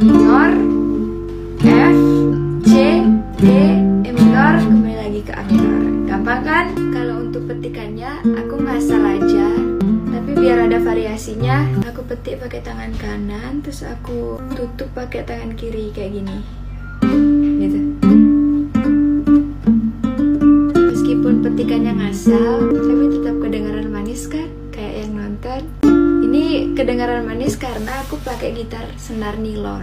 minor F C D E minor kembali lagi ke A minor gampang kan? Kalau untuk petikannya aku nggak asal aja. Tapi biar ada variasinya aku petik pakai tangan kanan terus aku tutup pakai tangan kiri kayak gini. Gitu. Meskipun petikannya ngasal Ini kedengaran manis karena aku pakai gitar senar nilon.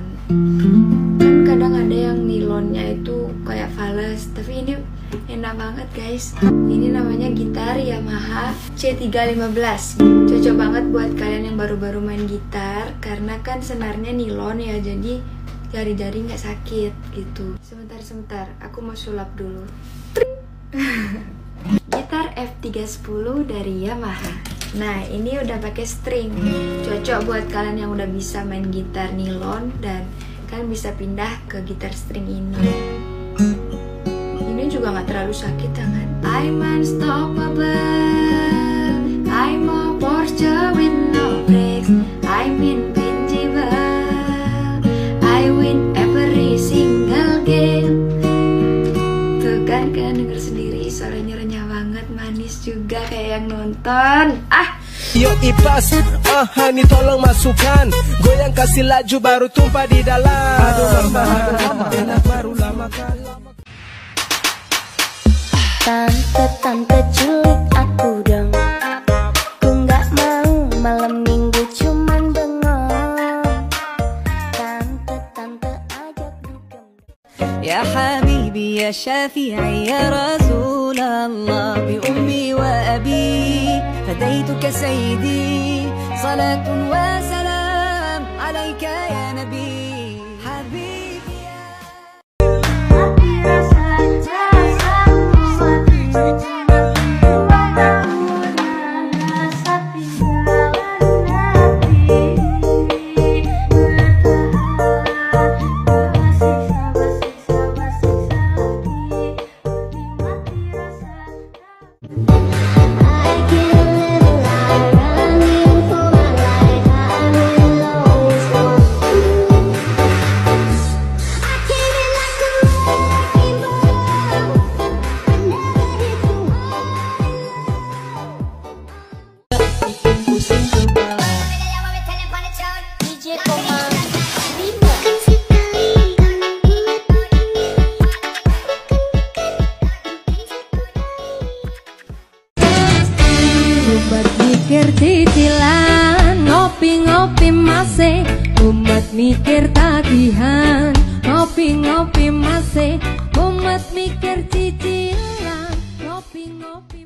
Kan kadang ada yang nilonnya itu kayak fals, tapi ini enak banget guys. Ini namanya gitar Yamaha C315. Cocok banget buat kalian yang baru-baru main gitar karena kan senarnya nilon ya, jadi jari-jari nggak sakit gitu. Sebentar-sebentar, aku mau sulap dulu. Gitar F310 dari Yamaha. Nah, ini udah pakai string. Cocok buat kalian yang udah bisa main gitar nilon dan kalian bisa pindah ke gitar string ini. Ini juga nggak terlalu sakit tangan. I'm unstoppable. yang nonton. Ah. Yo ipas, ah uh, hani tolong masukkan. Goyang kasih laju baru tumpah di dalam. Aduh lama, enak baru lama Tante, tante culik aku dong. Ku gak mau malam minggu cuman bengong. Tante, tante ajak dukem Ya habibi, ya syafi'i, ya Rasulullah. فديتك سيدي. صلاة وسلام عليك يا نبي. حبيبي. Masih Umat mikir tagihan. Ngopi-ngopi masih Umat mikir cicilan. Ngopi-ngopi